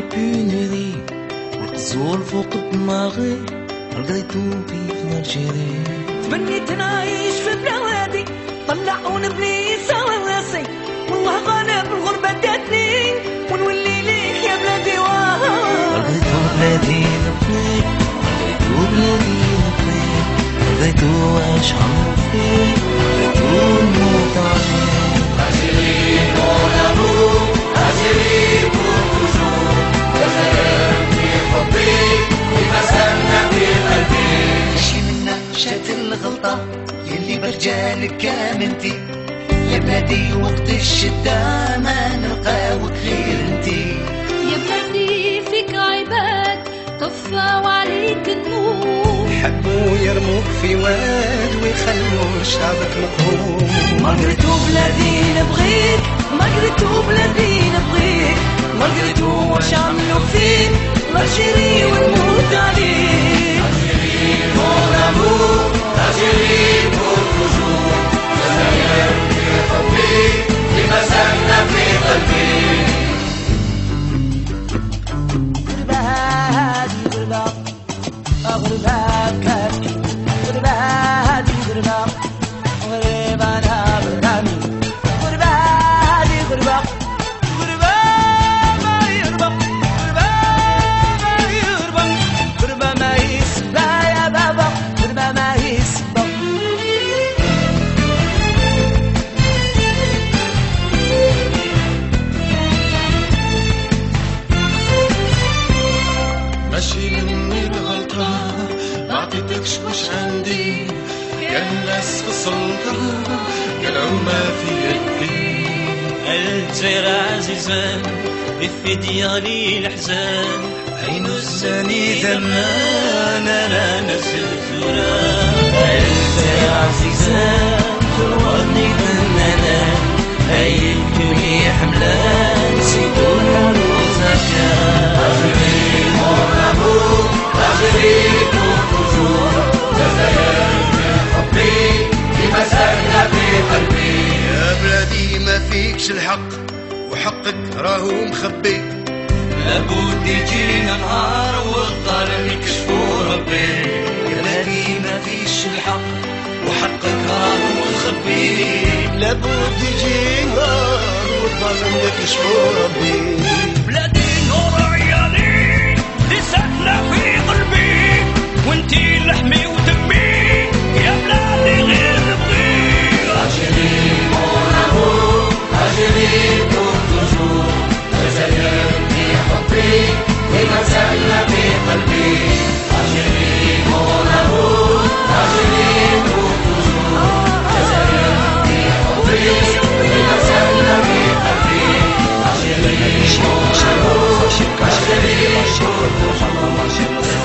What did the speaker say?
plus nourri والقزور فوق دماغي لقيتو في الجيري تمنيت نعيش في بلادي طلع ونبني سوا راسي. والله غالب الغربة داتني ونولي ليك يا بلادي واه لقيتو بلادي نبغيك لقيتو بلادي نبغيك لقيتو عاش عمرو يلي برجالك كامنتي يا بلادي وقت الشدة ما نلقاوك غير انتي. يا بلادي فيك عباد طفى وعليك النور. حبوا يرموك في واد ويخلوا شعبك مقهور. مارغريت بلادي نبغيك مارغريت بلادي نبغيك. مارغريت واش عملوا فيك الجيري ونموت ما عطيتكش مش عندي. يا الناس في السلطة قالوا ما في يدي. الجزيرة عزيزان في ديالي الحزان عين الزاني زمان أنا نزل ما فيكش الحق وحقك راهو مخبي. لابد يجينا نهار والظالم يكشفوا ربي. يا ما فيش الحق وحقك راهو مخبي. لابد يجي نهار والظالم يكشفوا ربي. بلادي 我过的伤痕往。